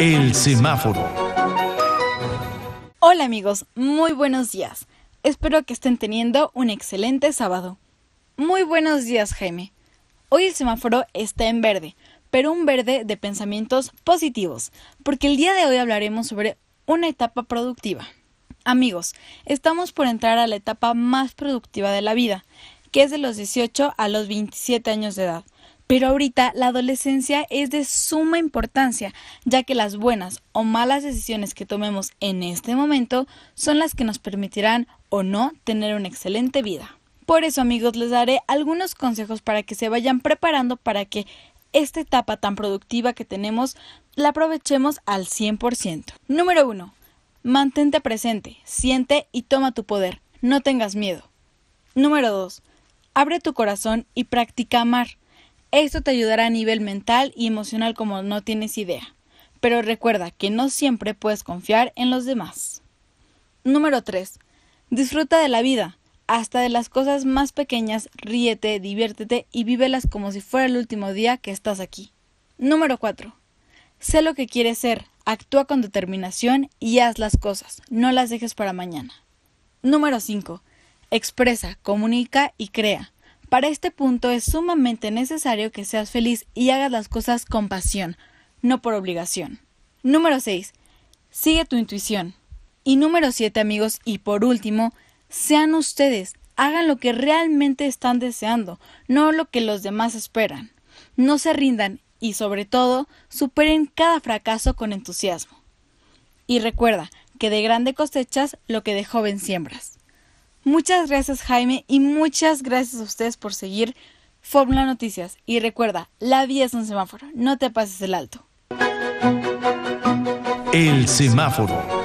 El semáforo. Hola amigos, muy buenos días. Espero que estén teniendo un excelente sábado. Muy buenos días Jaime. Hoy el semáforo está en verde, pero un verde de pensamientos positivos, porque el día de hoy hablaremos sobre una etapa productiva. Amigos, estamos por entrar a la etapa más productiva de la vida, que es de los 18 a los 27 años de edad. Pero ahorita la adolescencia es de suma importancia, ya que las buenas o malas decisiones que tomemos en este momento son las que nos permitirán o no tener una excelente vida. Por eso amigos les daré algunos consejos para que se vayan preparando para que esta etapa tan productiva que tenemos la aprovechemos al 100%. Número 1. Mantente presente, siente y toma tu poder. No tengas miedo. Número 2. Abre tu corazón y practica amar. Esto te ayudará a nivel mental y emocional como no tienes idea. Pero recuerda que no siempre puedes confiar en los demás. Número 3. Disfruta de la vida. Hasta de las cosas más pequeñas, ríete, diviértete y vívelas como si fuera el último día que estás aquí. Número 4. Sé lo que quieres ser, actúa con determinación y haz las cosas, no las dejes para mañana. Número 5. Expresa, comunica y crea. Para este punto es sumamente necesario que seas feliz y hagas las cosas con pasión, no por obligación. Número 6. Sigue tu intuición. Y número 7 amigos, y por último, sean ustedes, hagan lo que realmente están deseando, no lo que los demás esperan. No se rindan y sobre todo, superen cada fracaso con entusiasmo. Y recuerda que de grande cosechas lo que de joven siembras. Muchas gracias Jaime y muchas gracias a ustedes por seguir Fórmula Noticias. Y recuerda, la vía es un semáforo, no te pases el alto. El semáforo.